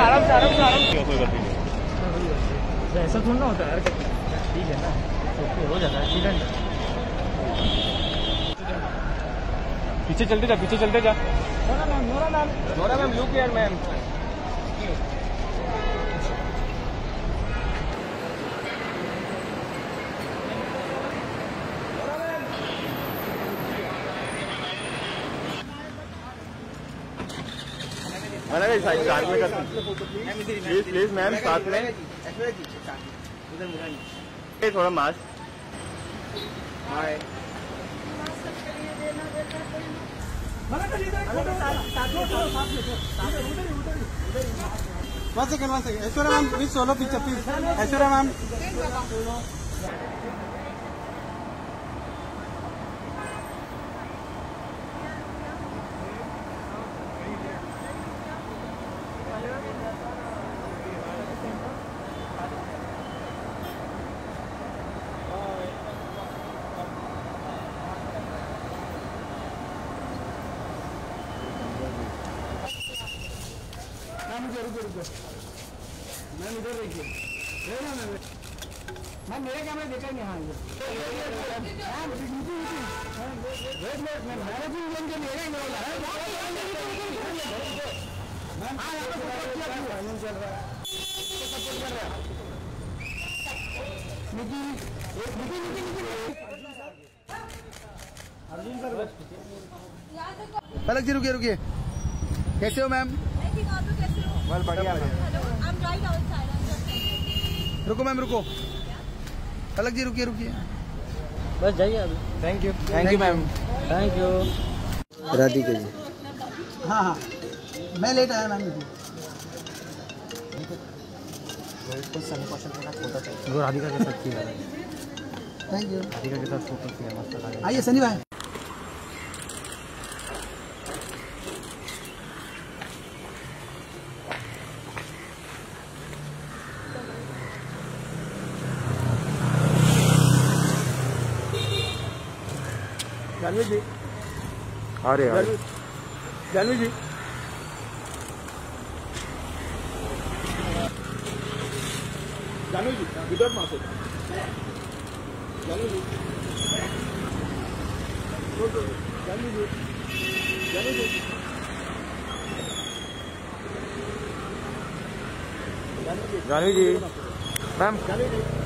आराम आराम से से ऐसा थोड़ा ना होता है ठीक है ना ओके हो जाता है एक्सीडेंट पीछे चलते जा, पीछे चलते जा। नोरा मैम लुक यार मैम। मैंने कहा साथ साथ प्लीज़ प्लीज़ थोड़ा mask hi ma'am ma'am ma'am solo पीछे ऐश्वर्या मैम मैम इधर, रुको रुको। मैम इधर देखिए। देखना मैम। मैम, मेरे कैमरे देखा नहीं हाँ ma'am wait wait, ma'am. Managing loan के लिए नहीं बोला। है मैम हाँ यहाँ पे सपोर्ट किया था फाइनेंस चल रहा है सपोर्ट कर रहा है निकी एक निकी निकी निकी अर्जुन सर पलक जी रुकिए रुकिए। कैसे हो मैम बस बढ़िया रुको मैम रुको। पलक जी रुकिए रुकिए। बस जाइए अभी। Thank you thank you ma'am thank you Radhika ji. हाँ हाँ। मैं लेट आया मैम वो राधिका के साथ किया थैंक यू राधिका के साथ फ़ोटो किया मस्त आइए सनी भाई। जानवी जी। अरे यार जानवी जी। जानवी जी जानवी मैम जानवी जी